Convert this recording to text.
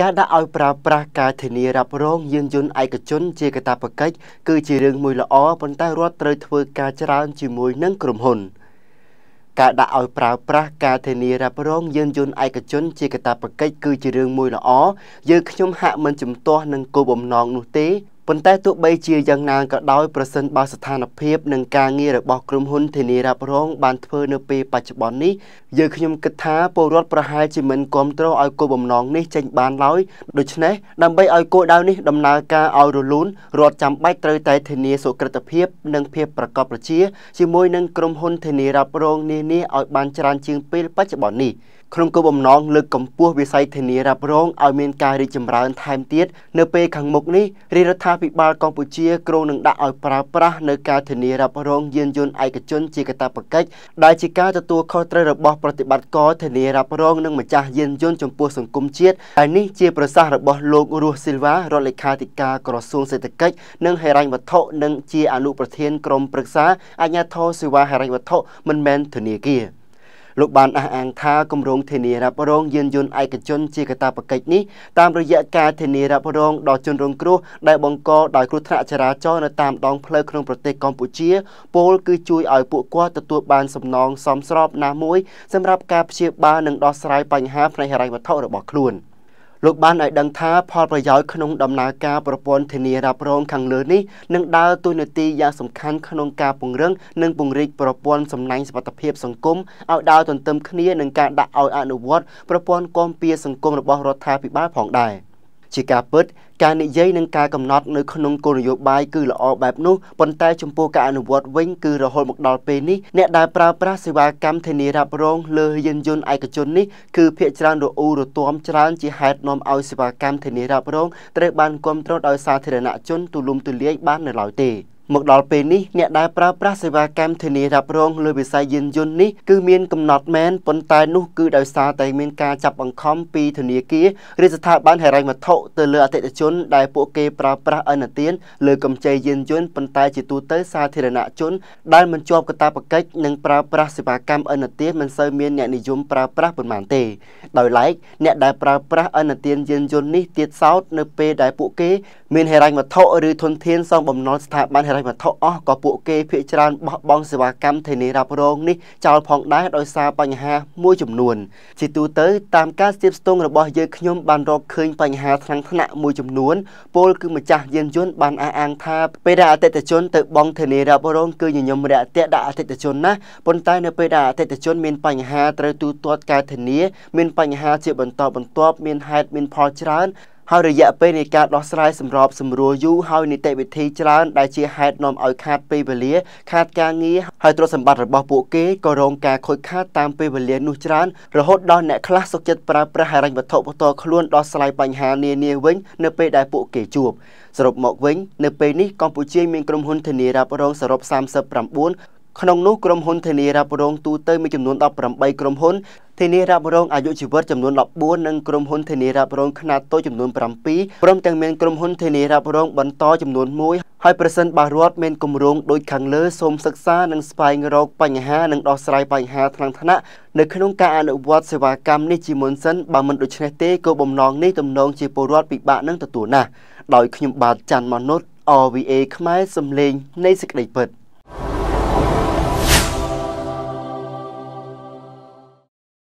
ការដាក់ឲ្យប្រើប្រាស់ការធានារ៉ាប់រងយានយន្តឯកជនជាកាតព្វកិច្ចគឺជារឿងមួយល្អប៉ុន្តែរដ្ឋត្រូវធ្វើការច្រើនជាមួយនឹងក្រុមហ៊ុនការដាក់ឲ្យប្រើប្រាស់ការធានារ៉ាប់រងយានយន្តឯកជនជាកាតព្វកិច្ចគឺជារឿងមួយល្អយើងខ្ញុំហាក់មិនជំទាស់នឹងគោលបំណងនោះទេ ប៉ុន្តែទោះបីជាយ៉ាងណាក៏ដោយប្រសិនបើស្ថានភាពនិងការងាររបស់ក្រុមហ៊ុនធានារ៉ាប់រងបានធ្វើនៅពេលបច្ចុប្បន្ននេះយើងខ្ញុំគិតថាពលរដ្ឋប្រហែលជាមិនគ្រប់គ្រងឲ្យគោលបំណងនេះចេញបានឡើយដូច្នេះដើម្បីឲ្យគោលដៅនេះដំណើរការឲ្យរលូនរដ្ឋចាំបាច់ត្រូវតែធានាសុខភាព និងភាពប្រកបប្រជាជាមួយនឹងក្រុមហ៊ុនធានារ៉ាប់រងនានាឲ្យបានច្រើនជាងពេលបច្ចុប្បន្ននេះ ក្នុងគោលបំណងលើកកម្ពស់វិស័យធានារ៉ាប់រងឲ្យមានការរីកចម្រើនថែមទៀតនៅពេលខាងមុខនេះរាជរដ្ឋាភិបាលកម្ពុជាគ្រោងនឹងដាក់ឲ្យប្រើប្រាស់នៅការធានារ៉ាប់រងយានយន្តឯកជនជាកាតព្វកិច្ចដែលជាការទទួលខុសត្រូវរបស់ប្រតិបត្តិការធានារ៉ាប់រងនិងម្ចាស់យានយន្តចំពោះសង្គមជាតិហើយនេះជាប្រសាសន៍របស់លោករស់ស៊ីលវ៉ារដ្ឋលេខាធិការក្រសួងសេដ្ឋកិច្ចនិងហិរញ្ញវត្ថុនិងជាអនុប្រធានក្រុមប្រឹក្សាអាជ្ញាធរសេវាហិរញ្ញវត្ថុមិនមែនធនាគារ លោកបានអះអាងថាគម្រោងធានារ៉ាប់រងយានយន្តឯកជនជាកាតព្វកិច្ចនេះតាមរយៈការធានារ៉ាប់រងដល់ជនរងគ្រោះដែលបង្កដោយគ្រោះថ្នាក់ចរាចរណ៍នៅតាមដងផ្លូវក្នុងប្រទេសកម្ពុជាពលគឺជួយឲ្យពួកគាត់ទទួលបានសំណងសមស្របណាមួយសម្រាប់ការព្យាបាលនិងដោះស្រាយបញ្ហាផ្នែកហិរញ្ញវត្ថុរបស់ខ្លួន។ លោកបានឲ្យដឹងថាផលប្រយោជន៍ក្នុងដំណើរការប្រព័ន្ធធានារ៉ាប់រងខាងលើនេះនឹងដើរតួនាទីយ៉ាងសំខាន់ក្នុងការពង្រឹងនិងពង្រីកប្រព័ន្ធសំណាញ់សុវត្ថិភាពសង្គមឲ្យដើរទន្ទឹមគ្នានឹងការដាក់ឲ្យអនុវត្តប្រព័ន្ធគាំពារសង្គមរបស់រដ្ឋាភិបាលផងដែរ។ ជាការពិតការនិយាយនិងការកំណត់នៅក្នុងគោលនយោបាយគឺល្អបែបនោះប៉ុន្តែចំពោះការអនុវត្តវិញគឺរហូតមកដល់ពេលនេះអ្នកដែលប្រើប្រាស់សេវាកម្មធានារ៉ាប់រងលើយានយន្តឯកជននេះគឺភាគច្រើនរអ៊ូរទាំច្រើនជាហេតុនាំឲ្យសេវាកម្មធានារ៉ាប់រងត្រូវបានគ្រប់គ្រងដោយសាធារណជនទូលំទូលាយបាននៅឡើយទេ មកដល់ពេលនេះអ្នកដែលប្រើប្រាស់សេវាកម្មធានារ៉ាប់រងលើវិស័យយានយន្តនេះគឺមានកំណត់មែនប៉ុន្តែនោះគឺដោយសារតែមានការចាប់បង្ខំពីធនាគារឬស្ថាប័នហិរញ្ញវត្ថុទៅលើអតិថិជនដែលពួកគេប្រើប្រាស់អនុទានលើកម្ចីយានយន្តប៉ុន្តែជាទូទៅសាធារណជនដែលមិនជាប់កាតព្វកិច្ចនិងប្រើប្រាស់សេវាកម្មអនុទានមិនសូវមានអ្នកនិយមប្រើប្រាស់ប៉ុន្មានទេដោយឡែកអ្នកដែលប្រើប្រាស់អនុទានយានយន្តនេះទៀតសោតនៅពេលដែលពួកគេមានហិរញ្ញវត្ថុឬធនធានសងបំណុលស្ថាប័នហិរញ្ញវត្ថុអស់ក៏ពួកគេភាគច្រើនបោះបង់សេវាកម្មធានារ៉ាប់រងនេះចោលផងដែរដោយសារបញ្ហាមួយចំនួន ជាទូទៅតាមការស្ទាបស្ទង់របស់យើងខ្ញុំបានរកឃើញបញ្ហាថ្នាក់ថ្នាក់មួយចំនួនពលគឺម្ចាស់យានយន្តបានអះអាងថាពេលដែលអតិថិជនទៅបង់ធានារ៉ាប់រងគឺញញឹមរាក់ទាក់ដាក់អតិថិជនណាប៉ុន្តែនៅពេលដែលអតិថិជនមានបញ្ហាត្រូវទូទាត់ការធានា មានបញ្ហាជាបន្តបន្ទាប់មានហេតុមានផលច្រើន ហើយរយៈពេលនៃការដោះស្រាយសម្របសម្រួលយូរហើយនីតិវិធីច្រើនដែលជាហេតុនាំឲ្យខាតពេលវេលា ខាតការងារហើយទ្រព្យសម្បត្តិរបស់ពួកគេក៏រងការខូចខាតតាមពេលវេលានោះច្រើនរហូតដល់អ្នកខ្លះសុខចិត្តប្រើប្រាស់ហិរញ្ញវត្ថុផ្ទាល់ខ្លួនដោះស្រាយបញ្ហានានាវិញនៅពេលដែលពួកគេជួបសរុបមកវិញ នៅពេលនេះកម្ពុជាមានក្រុមហ៊ុនធានារ៉ាប់រងសរុប39 ក្នុងនោះក្រុមហ៊ុនធានារ៉ាប់រងទូទៅមានចំនួន18ក្រុមហ៊ុនធានារ៉ាប់រងអាយុជីវិតចំនួន14និងក្រុមហ៊ុនធានារ៉ាប់រងខ្នាតតូចចំនួន7ព្រមទាំងមានក្រុមហ៊ុនធានារ៉ាប់រងបន្តចំនួន1ហើយប្រសិនបើរដ្ឋមានគម្រោងដូចខាងលើសូមសិក្សានិងស្វែងរកបញ្ហានិងដោះស្រាយបញ្ហាថ្នាក់ថ្នាក់នៅក្នុងការអនុវត្តសេវាកម្មនេះជាមុនសិនបើមិនដូច្នេះទេគោលបំណងនេះទំនងជាពលរដ្ឋពិបាកនឹងទទួលណាស់ដោយខ្ញុំបាទច័ន្ទមនុษย์ RVA ខ្មែរសំឡេងនៃសេចក្តីពិត